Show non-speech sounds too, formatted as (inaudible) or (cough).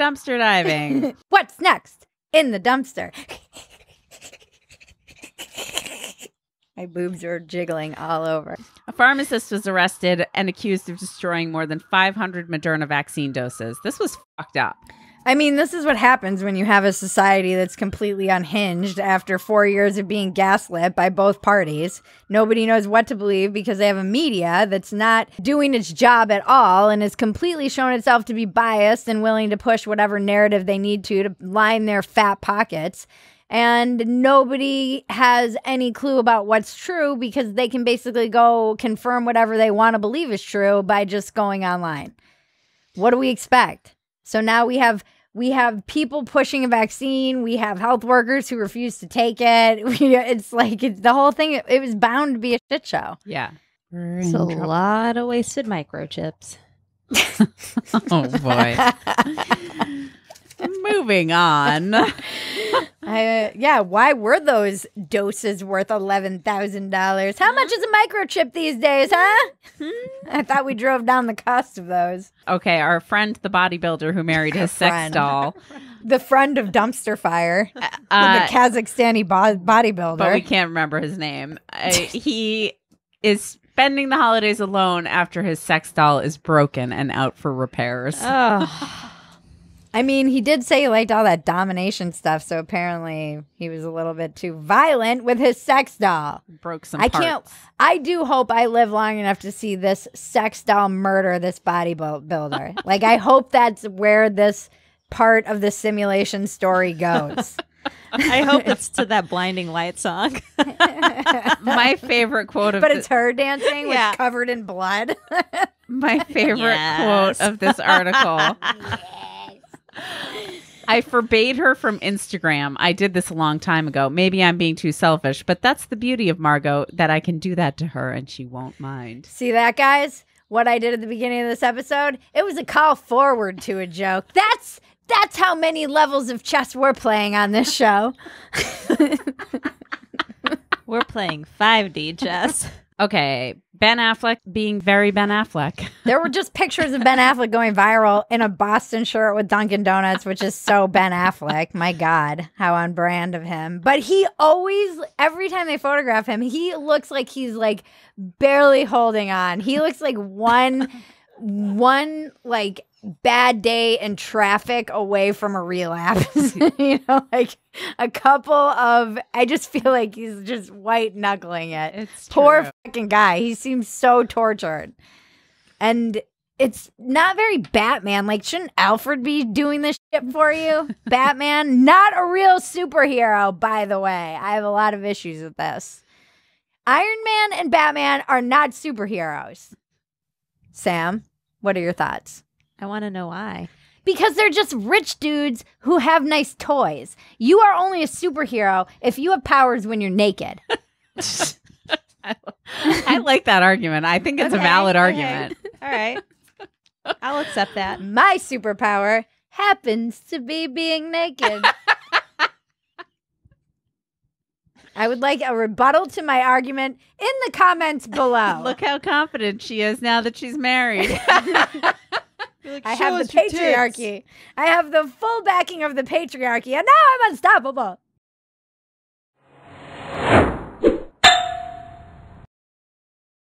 dumpster diving. (laughs) What's next in the dumpster? My boobs are jiggling all over. A pharmacist was arrested and accused of destroying more than 500 Moderna vaccine doses. This was fucked up. I mean, this is what happens when you have a society that's completely unhinged after four years of being gaslit by both parties. Nobody knows what to believe because they have a media that's not doing its job at all and has completely shown itself to be biased and willing to push whatever narrative they need to to line their fat pockets. And nobody has any clue about what's true because they can basically go confirm whatever they want to believe is true by just going online. What do we expect? So now we have we have people pushing a vaccine. We have health workers who refuse to take it. (laughs) We, it's like it's, the whole thing. It, it was bound to be a shit show. Yeah. It's a lot of wasted microchips. (laughs) oh boy. (laughs) Moving on. I, yeah, why were those doses worth eleven thousand dollars? How much is a microchip these days, huh? (laughs) I thought we drove down the cost of those. Okay, our friend the bodybuilder who married his sex Friend. doll. The friend of dumpster fire, (laughs) Uh, the Kazakhstani bo- bodybuilder. but we can't remember his name. Uh, he is spending the holidays alone after his sex doll is broken and out for repairs. Oh, I mean, he did say he liked all that domination stuff, so apparently he was a little bit too violent with his sex doll. Broke some I parts. can't. I do hope I live long enough to see this sex doll murder this bodybuilder. (laughs) like, I hope that's where this part of the simulation story goes. (laughs) I hope it's to that blinding light song. (laughs) My favorite quote of but the- it's her dancing, Yeah. with covered in blood. my favorite Yes. quote of this article. I forbade her from Instagram. I did this a long time ago. Maybe I'm being too selfish, but that's the beauty of Margot that I can do that to her and she won't mind. see that, guys? What I did at the beginning of this episode? It was a call forward to a joke. That's that's how many levels of chess we're playing on this show. (laughs) We're playing 5D chess. Okay, Ben Affleck being very Ben Affleck. (laughs) There were just pictures of Ben Affleck going viral in a Boston shirt with Dunkin' Donuts, which is so Ben Affleck. My God, how on brand of him. But he always, every time they photograph him, he looks like he's like barely holding on. He looks like one, one like bad day in traffic away from a relapse. (laughs) you know, like a couple of, I just feel like he's just white knuckling it. It's Poor true. fucking guy. He seems so tortured. And it's not very Batman. Like, shouldn't Alfred be doing this shit for you? (laughs) Batman, not a real superhero, by the way. I have a lot of issues with this. Iron Man and Batman are not superheroes. Sam, what are your thoughts? I want to know why. Because they're just rich dudes who have nice toys. You are only a superhero if you have powers when you're naked. (laughs) I like that argument. I think it's a Okay, valid okay. argument. All right. (laughs) I'll accept that. My superpower happens to be being naked. I would like a rebuttal to my argument in the comments below. (laughs) Look how confident she is now that she's married. I have the patriarchy. I have the full backing of the patriarchy, and now I'm unstoppable.